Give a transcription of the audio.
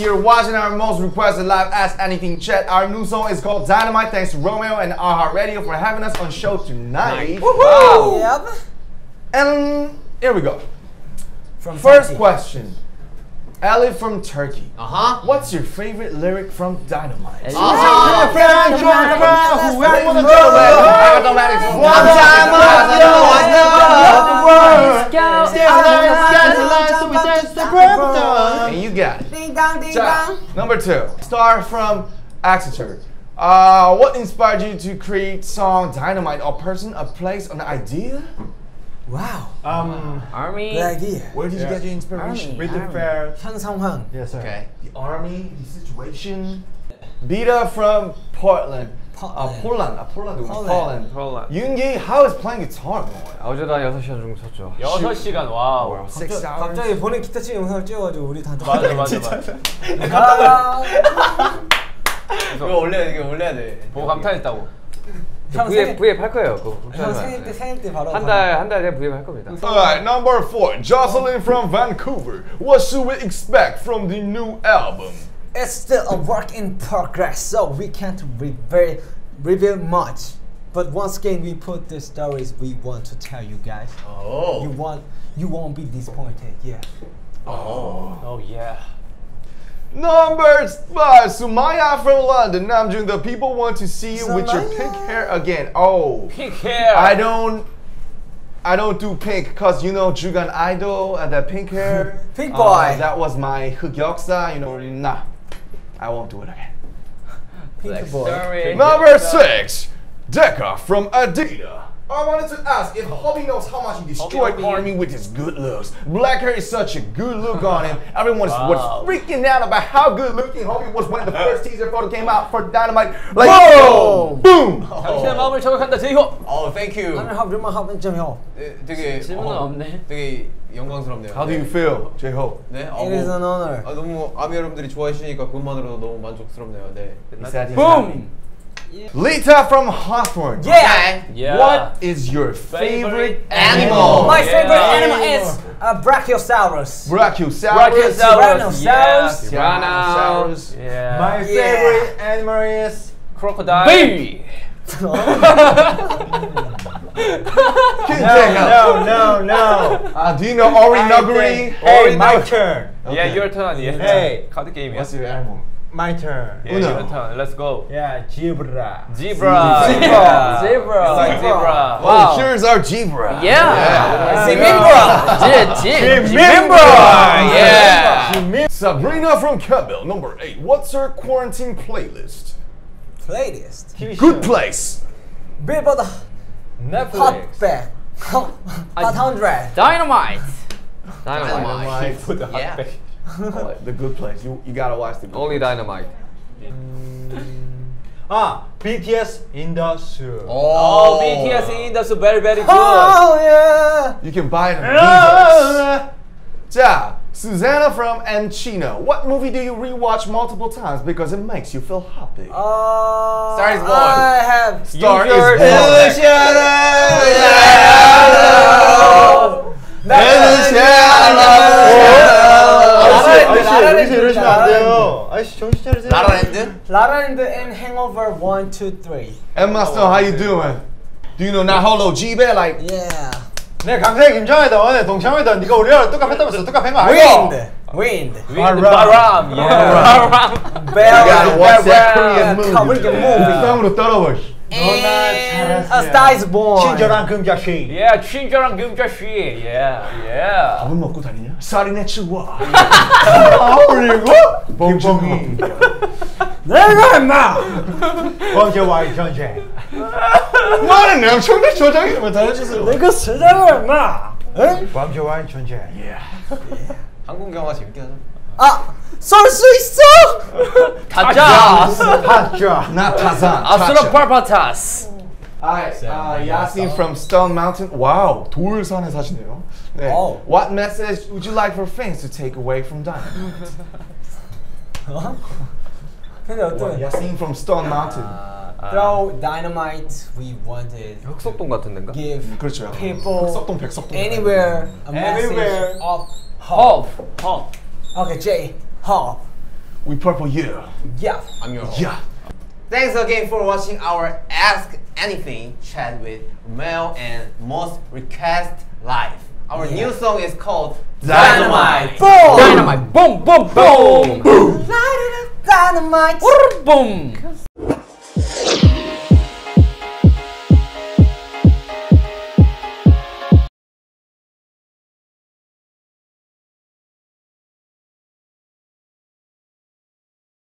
and you're watching our most requested live Ask Anything chat. Our new song is called Dynamite. Thanks to Romeo and iHeart Radio for having us on show tonight. Yep. And here we go. From First Turkey. question. Ellie from Turkey. Uh huh. What's your favorite lyric from Dynamite? One time Ding dong, ding 자, dong. number two. Star from Exeter. Uh, what inspired you to create song Dynamite? A person, a place, an idea? Wow. Um, Army. Good idea. Where did you Yeah. get your inspiration? with the fair. 현성황. Yes, sir. Okay. The army, the situation. Beta from Portland. Uh, Poland. Uh, Poland. Poland. Poland. Poland. Yoongi, how is playing guitar going? 어제도 한 6시간 정도 쳤죠. 6시간 와우. 갑자기, 본인 기타 치는 영상을 찍어가지고 우리 다 맞아 맞아 맞아. 아, 이거 올려야 돼. 이거 올려야 돼. 보고 감탄했다고. 생일- 브이앱 할 거예요. 형 생일 때 생일 때 바로 한달 한달 뒤에 브이앱 할 겁니다. Alright, number four. Jocelyn from Vancouver. What should we expect from the new album? it's still a work in progress, so we can't reveal, reveal much. But once again, we put the stories we want to tell you guys. Oh. You want you won't be disappointed. Yeah. Oh. Oh yeah. Number five, uh, Sumaya from London. Namjoon, the people want to see you Sumaya. with your pink hair again. Oh, pink hair. I don't, I don't do pink, cause you know Jugan Idol and that pink hair. pink boy. Uh, that was my Hyuk You know, nah. I won't do it again. Pink boy. Number six, Deca from Adidas. I wanted to ask if Hobi knows how much he destroyed Hobi. Army with his good looks. Black hair is such a good look on him. Everyone wow. was freaking out about how good looking Hobi was when the first teaser photo came out for Dynamite. Like, whoa! Boom! 잠시만요, 저한테 thank you. How do you feel, 제이홉? 네, 어, It is an honor. 아, 너무 아미 여러분들이 좋아해 주시니까 그것만으로도 너무 만족스럽네요. 네. Boom! Yeah. Lita from Hawthorne. Yeah. Okay. yeah. What is your favorite, favorite animal? animal? My yeah. favorite animal is uh, Brachiosaurus. Brachiosaurus. Brachiosaurus. Tyrannosaurus. Yes. Tyrannosaurus. Yeah. My favorite animal is crocodile. Baby. no, no, no, no. Uh, do you know Ori Nuguri? Hey, my turn. Okay. Yeah, your turn. Yeah. Hey, the game. What's your animal? My turn. Yeah, Uno. your turn. Let's go. Yeah, zebra. Zebra. Zebra. Yeah. Zebra. It's like zebra. Oh, here's our zebra. Yeah. Zimbra. Zebra. Yeah. Sabrina from Campbell, number eight. What's her quarantine playlist? Playlist. Good place. Billboard uh, Hot Netflix. Back. Hot Hot 100. Dynamite. Dynamite. Yeah. Oh, like the good place. You you gotta watch the good Only place. dynamite. Ah, BTS in the suit. Oh, BTS in that's very very good. Oh yeah. You can buy it in Reverse. Ja, Susanna from Encino. What movie do you rewatch multiple times because it makes you feel happy? Uh, Star is Born. I have. Star is Born. 라라랜드? 라라랜드 and Hangover 1, 2, 3. Emma Stone, how you doing? Do you know Naholo Jibe? Like, Yeah. 네, 강사의 김정혜다. 오늘 동창회다. 네가 우리랑 똑같았다면서 똑같은 거 알고? Wind. Wind. Wind, 바람. 바람. Yeah. 바람. you Bell. gotta watch that Bell. Korean movie. Korean movie. 땀으로 떨어버. And 잘했어요. A Star is Born. 친절한 금자씨. Yeah, 친절한 금자씨. Yeah, yeah. 밥은 먹고 다니냐? 살인의 추억. 그리고 김봉희. 내가 임마. 범죄와의 전쟁. 나는 양청대 저장이 뭐 잘해주세요. 내가 세상을 임마. 응? 범죄와의 전쟁. 한국 영화 재밌게 하자. 아, 쏠 수 있어? 가자. 하자. Not Tarzan. 아스로 파파타스. Alright, uh, Yasin from Stone Mountain. Wow, 돌산에 사시네요. 네. Oh. What message would you like for fans to take away from Dynamite? 근데 어떤 You're singing from Stone ah, Mountain. Ah. Throw dynamite. We wanted. 흑석동 Give 그렇죠. people 흑석동, 백석동. anywhere a Anywhere. message of hope. Hope. Okay, Jay. Hope. We purple you. Yeah. I'm your. Yeah. Thanks again for watching our Ask Anything chat with Mel and Most Request Live. Our new song is called Dynamite. Boom! Dynamite. Boom! Boom! Boom! Boom. Dynamite. Boom.